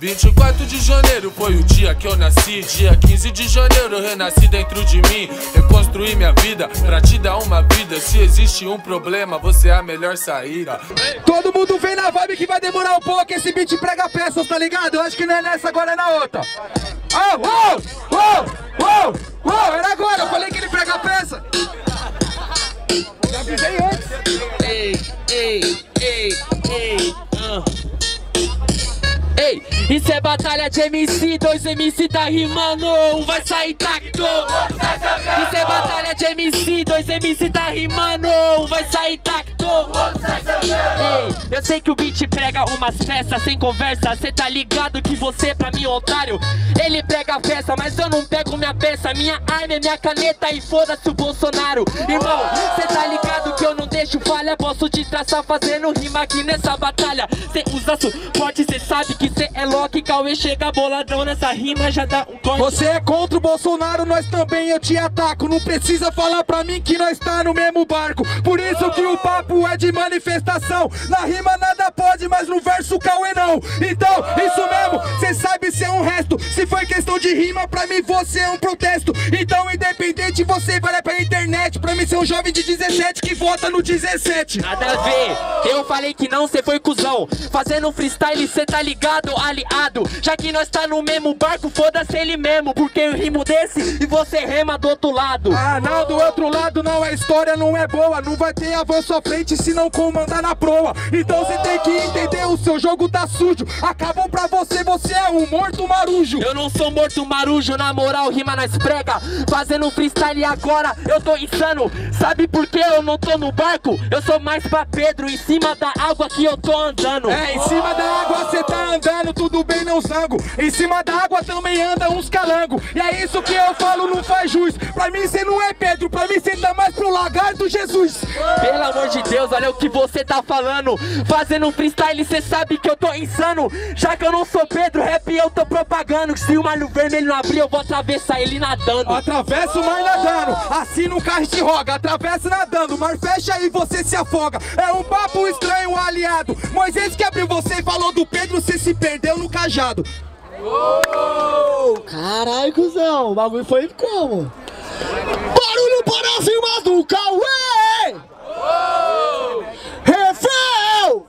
24 de janeiro foi o dia que eu nasci. Dia 15 de janeiro eu renasci dentro de mim. Reconstruí minha vida pra te dar uma vida. Se existe um problema, você é a melhor saída. Todo mundo vem na vibe que vai demorar um pouco. Esse beat prega peças, tá ligado? Eu acho que não é nessa, agora é na outra. Oh, oh, oh, oh, oh, era agora. Eu falei que ele prega peça. Já avisei antes. Ei, ei, ei, ei, uh. Ei, isso é batalha de MC, dois MC tá rimando, um vai sair intacto. Isso é batalha de MC, dois MC tá rimando, um vai sair intacto. Ei, eu sei que o beat prega umas peças sem conversa, cê tá ligado que você pra mim otário. Ele prega a peça, mas eu não pego minha peça, minha arma é minha caneta e foda-se o Bolsonaro. Irmão, cê tá ligado que eu não deixo falha, posso te traçar fazendo rima aqui nessa batalha. Cê usa suporte, cê sabe que cê é Loki, Cauê chega boladão nessa rima, já dá um corte. Você é contra o Bolsonaro, nós também eu te ataco. Não precisa falar pra mim que nós tá no mesmo barco. Por isso que o papo é de manifestação. Na rima nada pode, mas no verso Cauê não. Então, isso mesmo, cê sabe ser um resto. Se foi questão de rima, pra mim você é um protesto. Então, independente, você vai pra internet. Pra mim ser um jovem de 17 que vota no 17. Nada a ver, eu falei que não, cê foi cuzão. Fazendo freestyle, cê tá ligado, aliado. Já que nós tá no mesmo barco, foda-se ele mesmo. Porque eu rimo desse e você rema do outro lado. Ah, não, do outro lado não, a história não é boa. Não vai ter avanço à frente se não comandar na proa. Então você tem que entender, o seu jogo tá sujo. Acabou pra você, você é um morto marujo. Eu não sou morto marujo, na moral, rima nós prega. Fazendo freestyle agora, eu tô insano. Sabe por que eu não tô no barco? Eu sou mais pra Pedro, em cima da água que eu tô andando. É, em cima da água cê tá andando, tudo bem, não zango. Em cima da água também anda uns calango. E é isso que eu falo, não faz jus. Pra mim cê não é Pedro, pra mim cê tá mais pro lagarto Jesus. Pelo amor de Deus, olha o que você tá falando. Fazendo freestyle, cê sabe que eu tô insano. Já que eu não sou Pedro, rap eu tô propagando. Se o malho vermelho não abrir, eu vou atravessar ele nadando. Atravessa o mar nadando, assim no carro te roga. Atravessa nadando, o mar fecha e você se afoga. É um papo estranho, aliado. Moisés que abriu você e falou do Pedro, você se perdeu no cajado. Caralho, cuzão, o bagulho foi como? Barulho para cima do Cauê! Refel!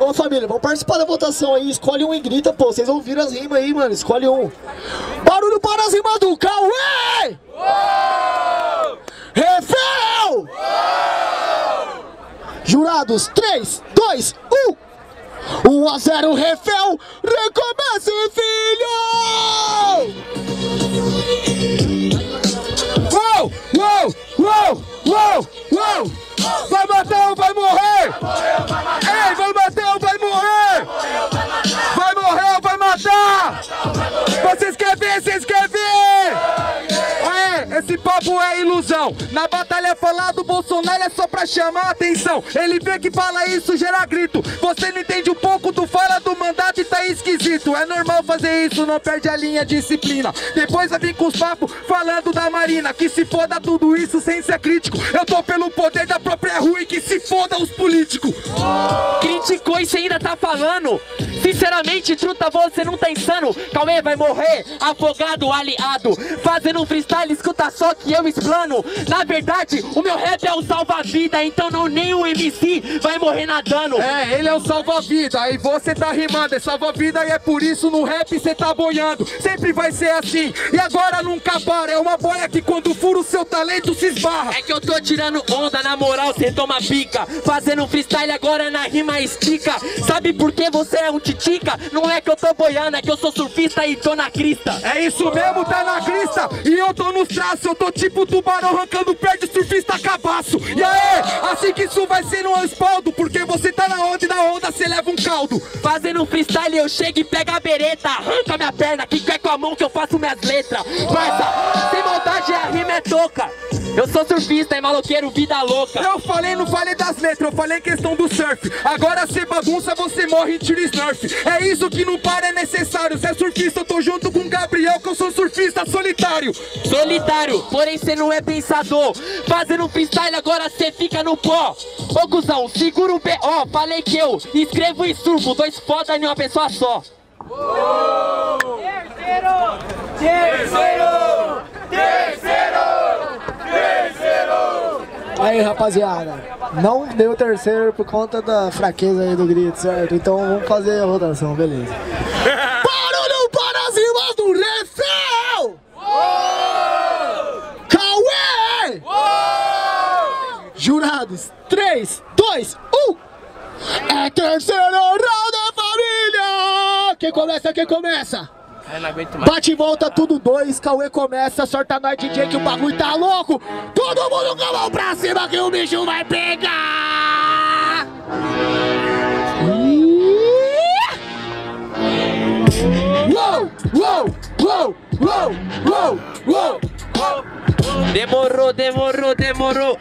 Ô família, vamos participar da votação aí, escolhe um e grita, pô, vocês ouviram as rimas aí, mano, escolhe um. Barulho para cima do Cauê! Refel! Jurados, 3, 2, 1. 1 a 0 Refel, recomece Na batalha falado, Bolsonaro é só pra chamar a atenção. Ele vê que fala isso, gera grito. Você não entende um pouco do fala do mandato e tá É normal fazer isso, não perde a linha disciplina. Depois vai vir com os papos falando da Marina. Que se foda tudo isso sem ser crítico. Eu tô pelo poder da própria rua e que se foda os políticos. Criticou e você ainda tá falando. Sinceramente, truta, você não tá insano. Cauê vai morrer, afogado, aliado. Fazendo um freestyle, escuta só que eu explano. Na verdade, o meu rap é o salva-vida, então não nem o MC vai morrer nadando. É, ele é o salva-vida, aí você tá rimando, é salva-vida e é por isso no rap você tá boiando. Sempre vai ser assim, e agora nunca para, é uma boia que quando fura o seu talento se esbarra. É que eu tô tirando onda, na moral, cê toma pica. Fazendo freestyle agora na rima estica. Sabe por que você é um titica? Não é que eu tô boiando, é que eu sou surfista e tô na crista. É isso mesmo, tá na crista, e eu tô nos traços, eu tô tipo tubarão arrancando pé de surfista cabaço. E aí, assim que isso vai ser no respaldo, porque você tá na onda e na onda cê leva um caldo. Fazendo freestyle eu chego e pego a bereta Arranca minha perna, que quer com a mão que eu faço minhas letras Parça, sem maldade a rima é toca. Eu sou surfista, é maloqueiro, vida louca. Eu falei, não falei das letras, eu falei questão do surf. Agora se bagunça, você morre e tira snurf. É isso que não para, é necessário. Se é surfista, eu tô junto com o Gabriel, que eu sou surfista solitário. Solitário, porém cê não é pensador. Fazendo freestyle, agora cê fica no pó. Ô cuzão, segura o B.O. Falei que eu escrevo e surfo, dois foda em uma pessoa só. Aí, rapaziada, não deu terceiro por conta da fraqueza aí do grito, certo? Então vamos fazer a votação, beleza. Barulho para as rimas do Refel! Cauê! Jurados, 3, 2, 1! É terceiro round! Quem começa, quem começa? Eu não aguento mais. Bate e volta, tudo dois, Cauê começa, sorta nós DJ que o bagulho tá louco. Todo mundo com a mão pra cima que o bicho vai pegar. Uou, uou, uou, uou, uou, uou. Demorou, demorou, demorou.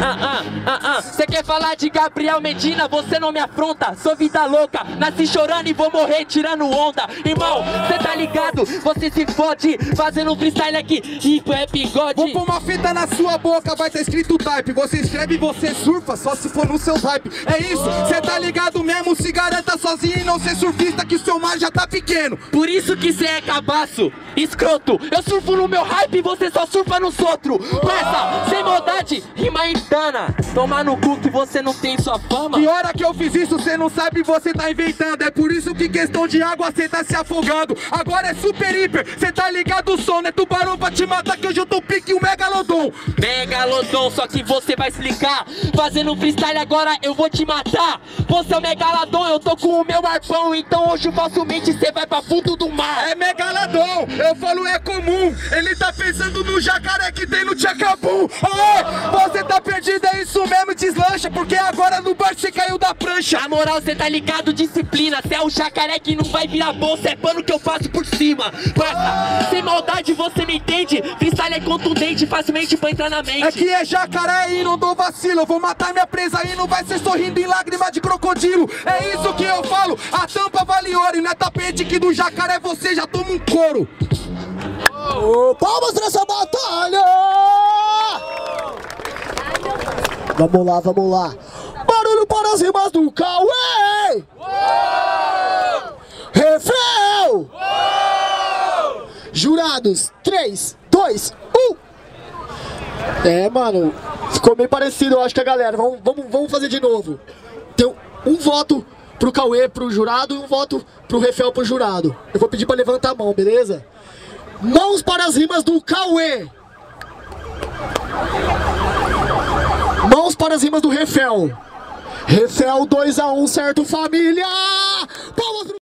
Ah, ah, ah, ah. Cê quer falar de Gabriel Medina? Você não me afronta. Sou vida louca. Nasci chorando e vou morrer tirando onda. Irmão, cê tá ligado? Você se fode fazendo um freestyle aqui. Rico é bigode. Vou pôr uma fita na sua boca, vai tá escrito type. Você escreve e você surfa, só se for no seu hype. É isso, cê tá ligado mesmo? Se garanta sozinho e não ser surfista, que seu mar já tá pequeno. Por isso que cê é cabaço, escroto. Eu surfo no meu hype e você só surfa no outro. Parça, sem maldade, rima insana. Tomar no cu que você não tem sua fama. Que hora que eu fiz isso, cê não sabe, você tá inventando. É por isso que questão de água cê tá se afogando. Agora é super hiper, cê tá ligado o som, né? Tubarão pra te matar que hoje eu tô pique um megalodon. Megalodon, só que você vai explicar. Fazendo freestyle agora eu vou te matar. Você é o Megalodon, eu tô com o meu arpão. Então hoje facilmente cê vai pra fundo do mar. É megalodon, eu falo é comum. Ele tá pensando no jacaré que tem no Tchacabum. Aê, você tá perdido, é isso mesmo, deslancha. Porque agora no bar você caiu da prancha. Na moral, cê tá ligado, disciplina. Cê é o jacaré que não vai virar bolsa, é pano que eu faço por cima. Parça, sem maldade você me entende. Freestyle é contundente, facilmente pra entrar na mente. É que é jacaré e não dou vacilo. Eu vou matar minha presa e não vai ser sorrindo em lágrima de crocodilo. É isso que eu falo, a tampa vale ouro. E não é tapete que do jacaré você já toma um couro. Ô, Palmas nessa batalha! Vamos lá, vamos lá. Barulho para as rimas do Cauê! Refrão! Jurados, 3, 2, 1. É, mano, ficou bem parecido, eu acho que a galera. Vamos, vamos, vamos fazer de novo. Tem um voto pro Cauê, pro jurado, e um voto pro Refel, pro jurado. Eu vou pedir pra levantar a mão, beleza? Mãos para as rimas do Cauê. Mãos para as rimas do Refel. Refel 2x1, certo, família? Palmas